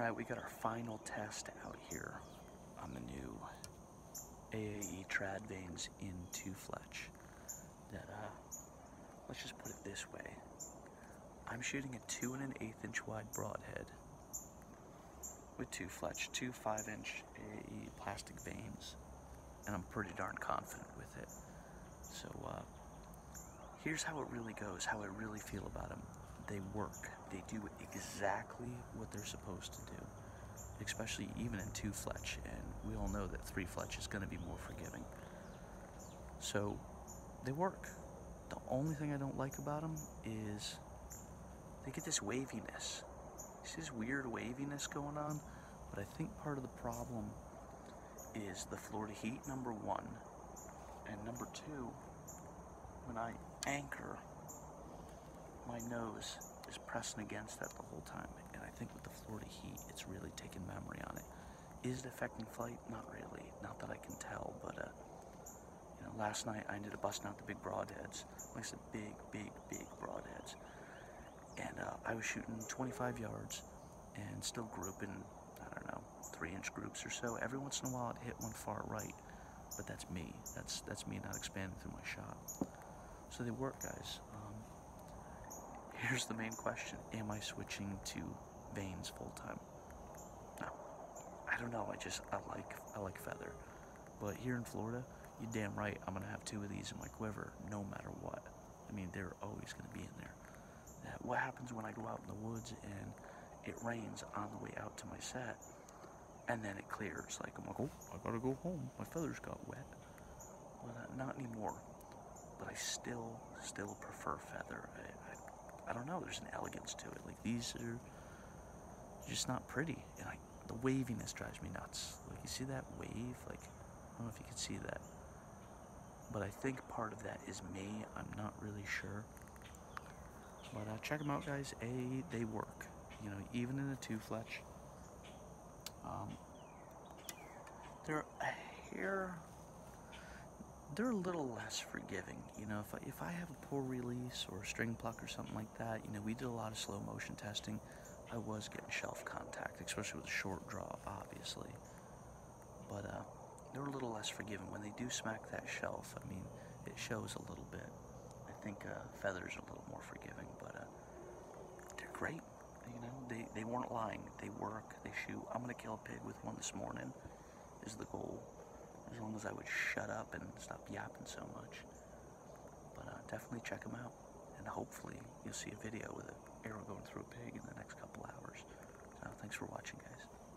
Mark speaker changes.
Speaker 1: Alright, we got our final test out here on the new AAE trad vanes in 2 Fletch. That, uh, let's just put it this way. I'm shooting a 2 and an eighth inch wide broadhead with 2 Fletch, two 5 inch AAE plastic vanes, and I'm pretty darn confident with it. So, uh, here's how it really goes, how I really feel about them. They work. They do exactly what they're supposed to do, especially even in two fletch, and we all know that three fletch is going to be more forgiving. So, they work. The only thing I don't like about them is they get this waviness. This is weird waviness going on, but I think part of the problem is the Florida heat, number one, and number two, when I anchor, my nose is pressing against that the whole time. And I think with the Florida heat, it's really taking memory on it. Is it affecting flight? Not really. Not that I can tell, but uh, you know, last night I ended up busting out the big broadheads. Like I said, big, big, big broadheads. And uh, I was shooting 25 yards and still grouping, I don't know, three inch groups or so. Every once in a while I'd hit one far right, but that's me. That's, that's me not expanding through my shot. So they work, guys. Um, here's the main question. Am I switching to vanes full time? No. I don't know. I just, I like, I like feather. But here in Florida, you damn right I'm to have two of these in my quiver no matter what. I mean, they're always to be in there. What happens when I go out in the woods and it rains on the way out to my set and then it clears? Like, I'm like, oh, I gotta go home. My feathers got wet. Well, not anymore but I still, still prefer feather. I, I, I, don't know, there's an elegance to it. Like, these are just not pretty. And I, the waviness drives me nuts. Like, you see that wave? Like, I don't know if you can see that. But I think part of that is me. I'm not really sure. But uh, check them out, guys. A, they work. You know, even in a two fletch. Um, they're a hair they're a little less forgiving. You know, if I, if I have a poor release or a string pluck or something like that, you know, we did a lot of slow motion testing. I was getting shelf contact, especially with a short draw, obviously. But uh, they're a little less forgiving. When they do smack that shelf, I mean, it shows a little bit. I think uh, feathers are a little more forgiving, but uh, they're great. You know, they, they weren't lying. They work, they shoot. I'm going to kill a pig with one this morning, is the goal as long as I would shut up and stop yapping so much. But uh, definitely check them out, and hopefully you'll see a video with an arrow going through a pig in the next couple hours. So thanks for watching, guys.